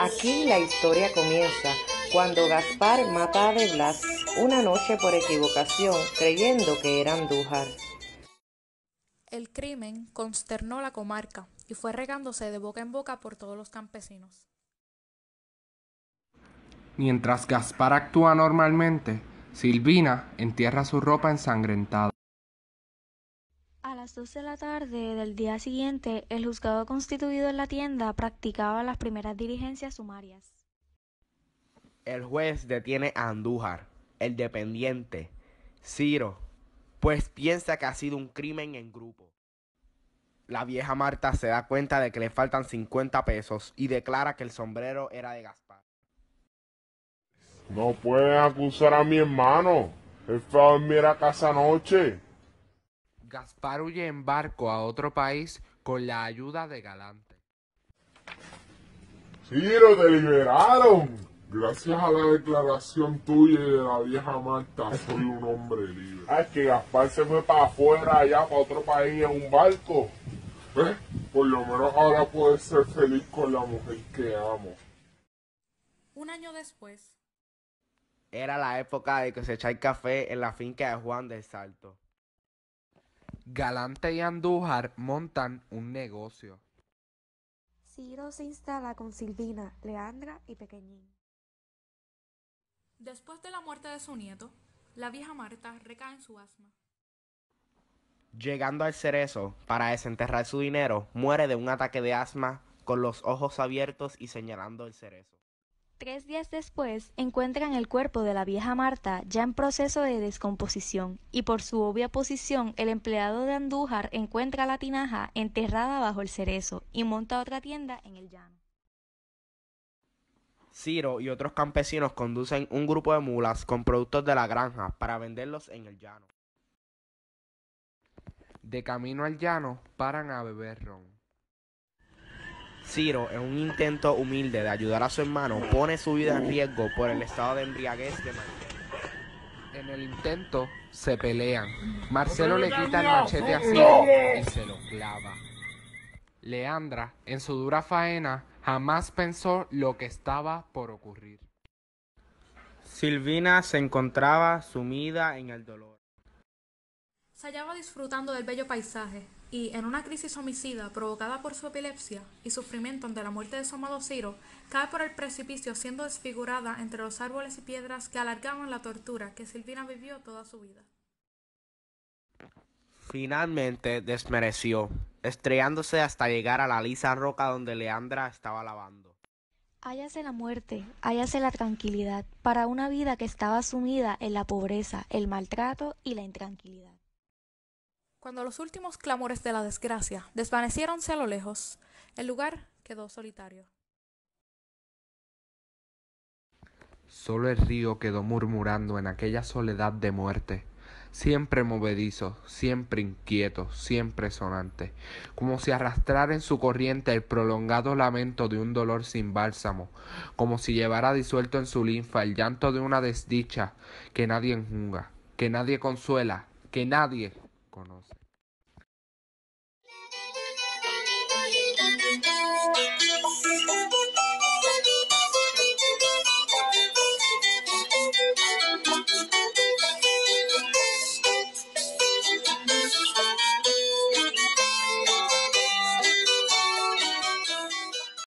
Aquí la historia comienza cuando Gaspar mata a De Blas una noche por equivocación creyendo que era Andújar. El crimen consternó la comarca y fue regándose de boca en boca por todos los campesinos. Mientras Gaspar actúa normalmente, Silvina entierra su ropa ensangrentada. A las 2 de la tarde del día siguiente, el juzgado constituido en la tienda practicaba las primeras diligencias sumarias. El juez detiene a Andújar, el dependiente, Ciro, pues piensa que ha sido un crimen en grupo. La vieja Marta se da cuenta de que le faltan 50 pesos y declara que el sombrero era de Gaspar. No pueden acusar a mi hermano. Él fue a dormir a casa anoche. Gaspar huye en barco a otro país con la ayuda de Galante. Ciro, te liberaron. Gracias a la declaración tuya y de la vieja Marta, soy un hombre libre. Ah, es que Gaspar se fue para afuera, allá, para otro país, en un barco. ¿Ves? Por lo menos ahora puedes ser feliz con la mujer que amo. Un año después, Era la época de cosechar café en la finca de Juan del Salto. Galante y Andújar montan un negocio. Ciro se instala con Silvina, Leandra y Pequeñín. después de la muerte de su nieto, la vieja Marta recae en su asma. Llegando al cerezo para desenterrar su dinero, muere de un ataque de asma con los ojos abiertos y señalando el cerezo. Tres días después encuentran el cuerpo de la vieja Marta ya en proceso de descomposición y por su obvia posición el empleado de Andújar encuentra la tinaja enterrada bajo el cerezo y monta otra tienda en el llano. Ciro y otros campesinos conducen un grupo de mulas con productos de la granja para venderlos en el llano. De camino al llano, paran a beber ron. Ciro, en un intento humilde de ayudar a su hermano, pone su vida en riesgo por el estado de embriaguez de Marcelo. En el intento, se pelean. Marcelo le quita el machete a Ciro y se lo clava. Leandra, en su dura faena, jamás pensó lo que estaba por ocurrir. Silvina se encontraba sumida en el dolor. Se hallaba disfrutando del bello paisaje y, en una crisis homicida provocada por su epilepsia y sufrimiento ante la muerte de su amado Ciro, cae por el precipicio siendo desfigurada entre los árboles y piedras que alargaban la tortura que Silvina vivió toda su vida. Finalmente desmereció, estrellándose hasta llegar a la lisa roca donde Leandra estaba lavando. Hállase la muerte, hállase la tranquilidad para una vida que estaba sumida en la pobreza, el maltrato y la intranquilidad. Cuando los últimos clamores de la desgracia desvaneciéronse a lo lejos, el lugar quedó solitario. Solo el río quedó murmurando en aquella soledad de muerte, siempre movedizo, siempre inquieto, siempre sonante, como si arrastrara en su corriente el prolongado lamento de un dolor sin bálsamo, como si llevara disuelto en su linfa el llanto de una desdicha que nadie enjuga, que nadie consuela, que nadie conoce.